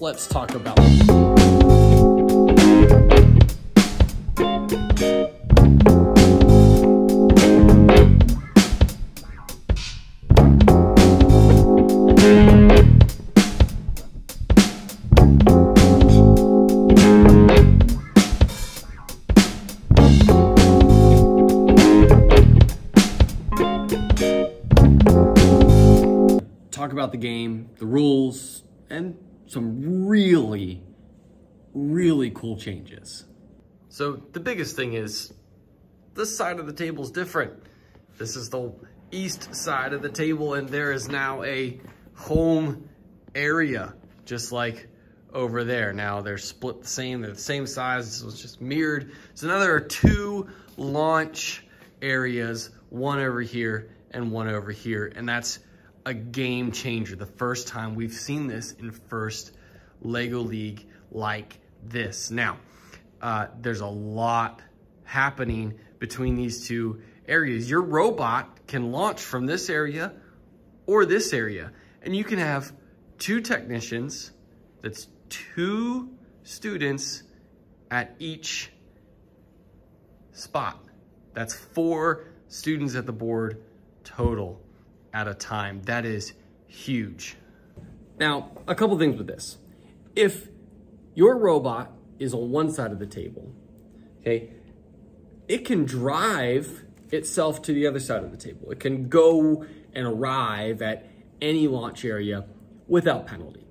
let's talk about talk about the game, the rules, and some really, really cool changes. So the biggest thing is this side of the table is different. This is the east side of the table and there is now a home area, just like over there. Now they're split the same, they're the same size, so it's just mirrored. So now there are two launch areas, one over here and one over here, and that's a game changer. The first time we've seen this in first Lego League like this. Now, uh, there's a lot happening between these two areas. Your robot can launch from this area or this area, and you can have two technicians, that's two students at each spot. That's four students at the board total at a time. That is huge. Now, a couple things with this. If your robot is on one side of the table, okay, it can drive itself to the other side of the table. It can go and arrive at any launch area without penalty.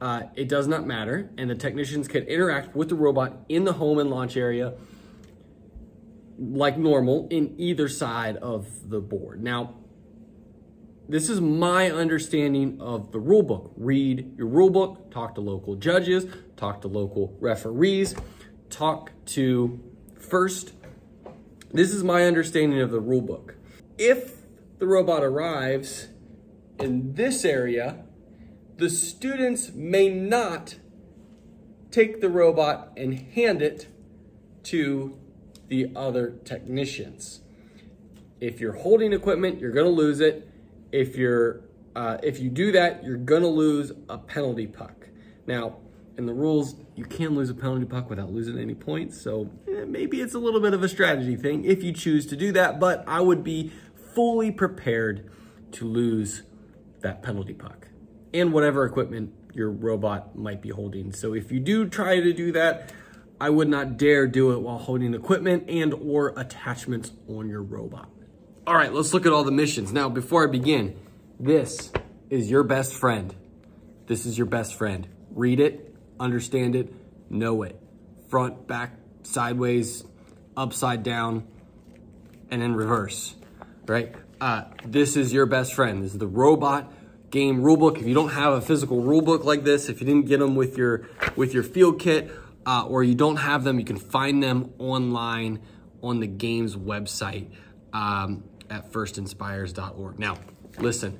Uh, it does not matter, and the technicians can interact with the robot in the home and launch area like normal in either side of the board. Now, this is my understanding of the rule book. Read your rule book, talk to local judges, talk to local referees, talk to first. This is my understanding of the rule book. If the robot arrives in this area, the students may not take the robot and hand it to the other technicians. If you're holding equipment, you're gonna lose it if you're uh, if you do that, you're gonna lose a penalty puck. Now, in the rules, you can lose a penalty puck without losing any points, so eh, maybe it's a little bit of a strategy thing if you choose to do that, but I would be fully prepared to lose that penalty puck and whatever equipment your robot might be holding. So if you do try to do that, I would not dare do it while holding equipment and or attachments on your robot. All right, let's look at all the missions. Now, before I begin, this is your best friend. This is your best friend. Read it, understand it, know it. Front, back, sideways, upside down, and in reverse, right? Uh, this is your best friend. This is the robot game rulebook. If you don't have a physical rulebook like this, if you didn't get them with your, with your field kit, uh, or you don't have them, you can find them online on the game's website. Um, at firstinspires.org. Now, listen,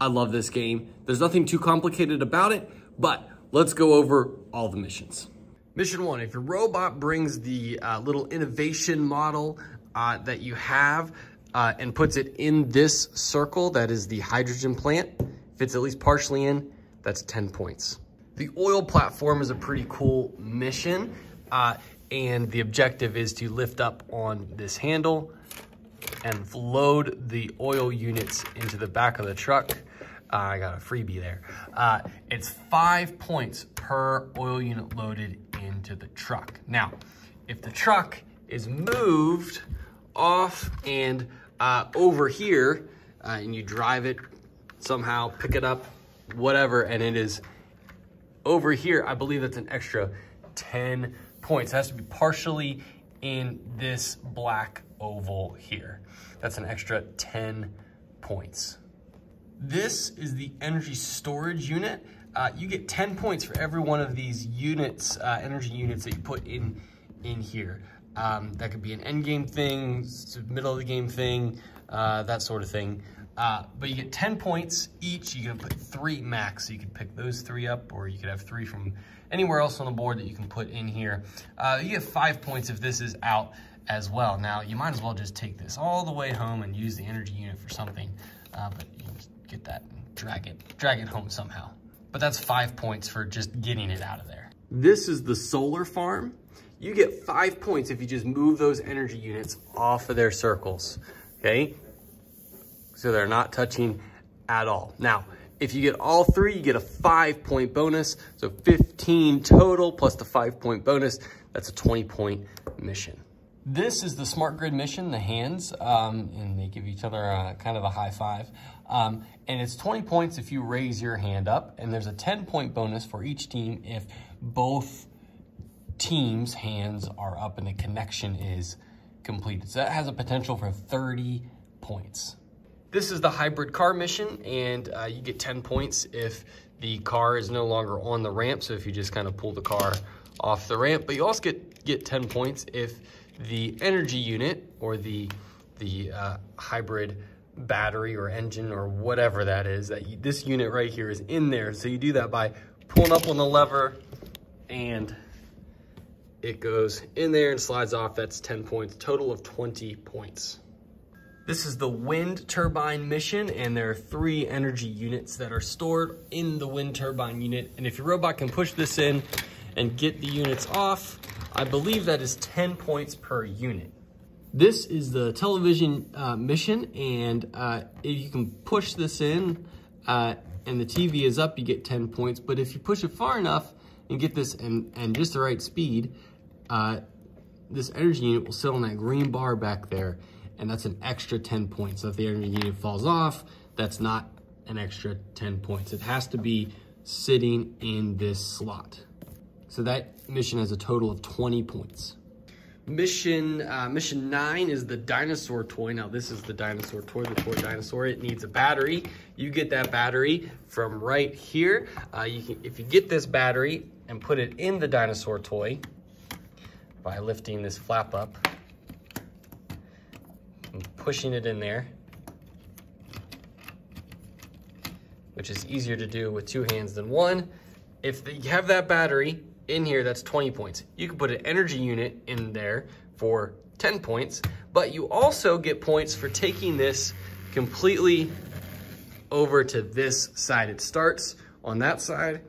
I love this game. There's nothing too complicated about it, but let's go over all the missions. Mission one, if your robot brings the uh, little innovation model uh, that you have uh, and puts it in this circle, that is the hydrogen plant, if it's at least partially in, that's 10 points. The oil platform is a pretty cool mission, uh, and the objective is to lift up on this handle, and load the oil units into the back of the truck. Uh, I got a freebie there. Uh, it's five points per oil unit loaded into the truck. Now, if the truck is moved off and uh, over here, uh, and you drive it somehow, pick it up, whatever, and it is over here, I believe that's an extra 10 points. It has to be partially in this black oval here. That's an extra 10 points. This is the energy storage unit. Uh, you get 10 points for every one of these units, uh, energy units that you put in, in here. Um, that could be an end game thing, middle of the game thing, uh, that sort of thing. Uh, but you get 10 points each. You can put three max. So you could pick those three up, or you could have three from anywhere else on the board that you can put in here. Uh, you get five points if this is out as well. Now, you might as well just take this all the way home and use the energy unit for something, uh, but you get that and drag it, drag it home somehow. but that's five points for just getting it out of there. This is the solar farm. You get five points if you just move those energy units off of their circles, okay? So they're not touching at all. Now, if you get all three, you get a five point bonus. So 15 total plus the five point bonus, that's a 20 point mission. This is the smart grid mission, the hands, um, and they give each other a, kind of a high five. Um, and it's 20 points if you raise your hand up, and there's a 10 point bonus for each team if both teams' hands are up and the connection is completed. So that has a potential for 30 points. This is the hybrid car mission, and uh, you get 10 points if the car is no longer on the ramp. So if you just kind of pull the car off the ramp, but you also get, get 10 points if the energy unit or the, the uh, hybrid battery or engine or whatever that is, that you, this unit right here is in there. So you do that by pulling up on the lever and it goes in there and slides off. That's 10 points, total of 20 points. This is the wind turbine mission, and there are three energy units that are stored in the wind turbine unit. And if your robot can push this in and get the units off, I believe that is 10 points per unit. This is the television uh, mission, and uh, if you can push this in uh, and the TV is up, you get 10 points. But if you push it far enough and get this and, and just the right speed, uh, this energy unit will sit on that green bar back there, and that's an extra 10 points. So if the energy unit falls off, that's not an extra 10 points. It has to be sitting in this slot. So that mission has a total of 20 points. Mission uh, mission nine is the dinosaur toy. Now this is the dinosaur toy, the toy dinosaur. It needs a battery. You get that battery from right here. Uh, you can, if you get this battery and put it in the dinosaur toy by lifting this flap up and pushing it in there, which is easier to do with two hands than one. If you have that battery in here, that's 20 points. You can put an energy unit in there for 10 points, but you also get points for taking this completely over to this side. It starts on that side.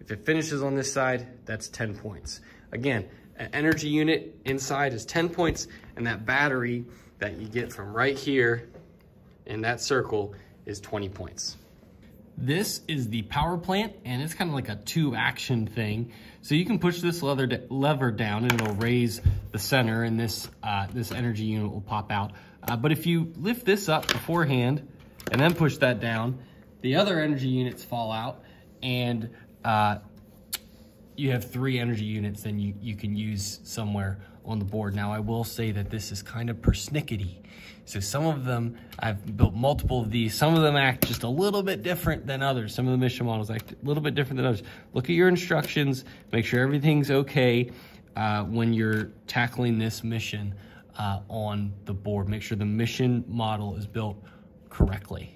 If it finishes on this side, that's 10 points. Again, an energy unit inside is 10 points, and that battery that you get from right here in that circle is 20 points. This is the power plant, and it's kind of like a two action thing. So you can push this lever, lever down and it'll raise the center and this, uh, this energy unit will pop out. Uh, but if you lift this up beforehand and then push that down, the other energy units fall out and uh, you have three energy units then you, you can use somewhere on the board. Now I will say that this is kind of persnickety. So some of them, I've built multiple of these. Some of them act just a little bit different than others. Some of the mission models act a little bit different than others. Look at your instructions, make sure everything's okay uh, when you're tackling this mission uh, on the board. Make sure the mission model is built correctly.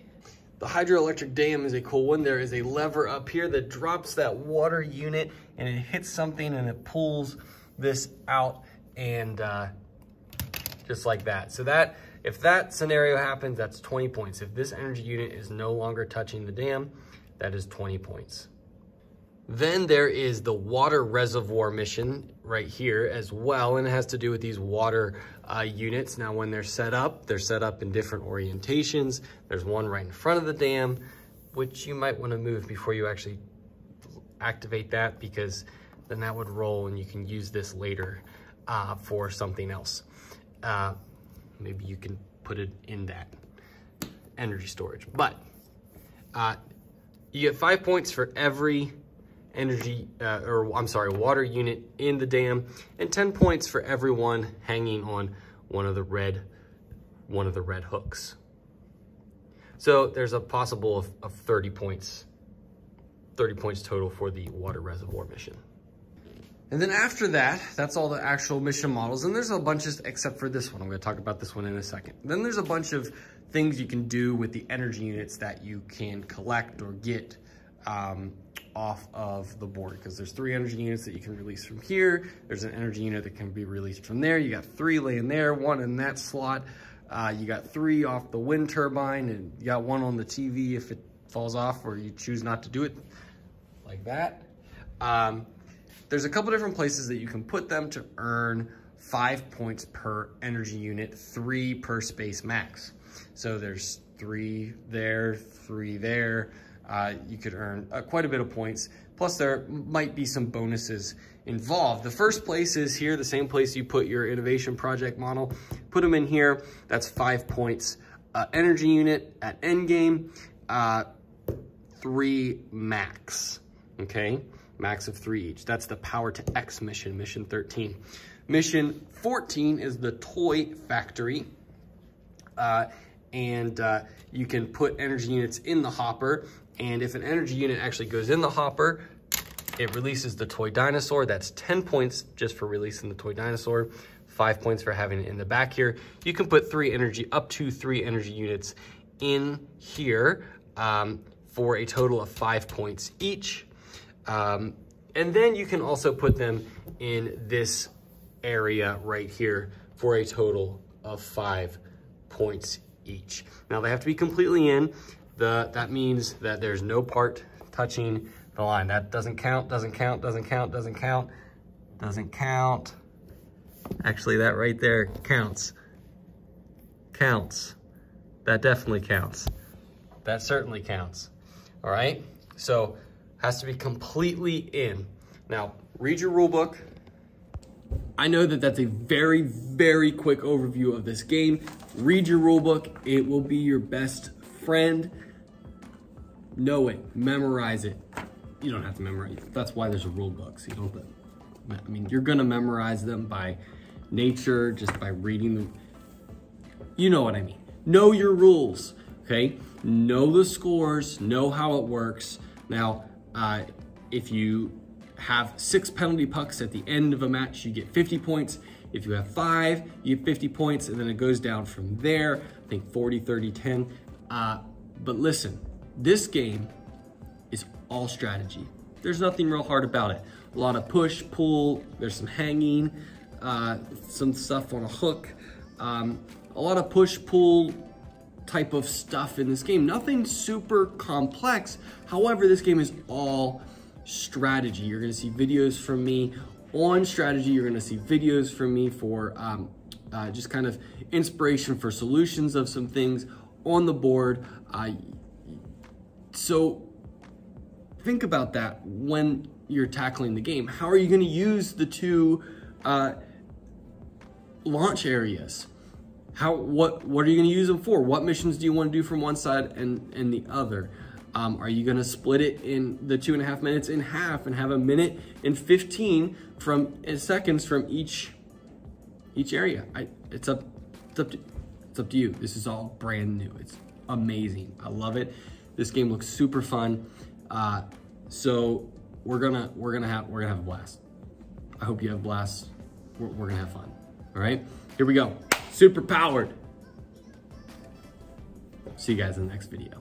The hydroelectric dam is a cool one. There is a lever up here that drops that water unit and it hits something and it pulls this out and uh, just like that. So that, if that scenario happens, that's 20 points. If this energy unit is no longer touching the dam, that is 20 points. Then there is the water reservoir mission right here as well, and it has to do with these water uh, units. Now, when they're set up, they're set up in different orientations. There's one right in front of the dam, which you might want to move before you actually activate that because then that would roll and you can use this later uh, for something else. Uh, maybe you can put it in that energy storage. But uh, you get five points for every energy, uh, or I'm sorry, water unit in the dam, and 10 points for everyone hanging on one of the red, one of the red hooks. So there's a possible of, of 30 points, 30 points total for the water reservoir mission. And then after that, that's all the actual mission models. And there's a bunch of, except for this one, I'm gonna talk about this one in a second. Then there's a bunch of things you can do with the energy units that you can collect or get um, off of the board because there's three energy units that you can release from here. There's an energy unit that can be released from there. You got three laying there, one in that slot. Uh, you got three off the wind turbine and you got one on the TV if it falls off or you choose not to do it. like that. Um, there's a couple different places that you can put them to earn five points per energy unit, three per space max. So there's three there, three there. Uh, you could earn uh, quite a bit of points. Plus there might be some bonuses involved. The first place is here, the same place you put your innovation project model. Put them in here, that's five points. Uh, energy unit at endgame, uh, three max, okay? Max of three each. That's the Power to X mission, mission 13. Mission 14 is the Toy Factory. Uh, and uh, you can put energy units in the hopper. And if an energy unit actually goes in the hopper, it releases the toy dinosaur. That's 10 points just for releasing the toy dinosaur, five points for having it in the back here. You can put three energy, up to three energy units in here um, for a total of five points each. Um, and then you can also put them in this area right here for a total of five points each. Now they have to be completely in. The, that means that there's no part touching the line. That doesn't count, doesn't count, doesn't count, doesn't count, doesn't count. Actually, that right there counts. Counts. That definitely counts. That certainly counts. All right? So, has to be completely in. Now, read your rule book. I know that that's a very, very quick overview of this game. Read your rule book. It will be your best friend. Know it, memorize it. You don't have to memorize it. That's why there's a rule book. So you don't have to, I mean, you're gonna memorize them by nature, just by reading them. You know what I mean. Know your rules, okay? Know the scores, know how it works. Now, uh, if you have six penalty pucks at the end of a match, you get 50 points. If you have five, you get 50 points, and then it goes down from there. I think 40, 30, 10. Uh, but listen, this game is all strategy. There's nothing real hard about it. A lot of push, pull, there's some hanging, uh, some stuff on a hook, um, a lot of push, pull type of stuff in this game. Nothing super complex. However, this game is all strategy. You're gonna see videos from me on strategy. You're gonna see videos from me for um, uh, just kind of inspiration for solutions of some things on the board. Uh, so think about that when you're tackling the game. How are you to use the two uh, launch areas? How what what are you going to use them for? What missions do you want to do from one side and and the other? Um, are you going to split it in the two and a half minutes in half and have a minute and 15 from uh, seconds from each each area? I, it's up it's up to it's up to you. This is all brand new. It's amazing. I love it. This game looks super fun. Uh, so we're gonna we're gonna have we're gonna have a blast. I hope you have a blast. We're, we're gonna have fun. All right, here we go. Super powered. See you guys in the next video.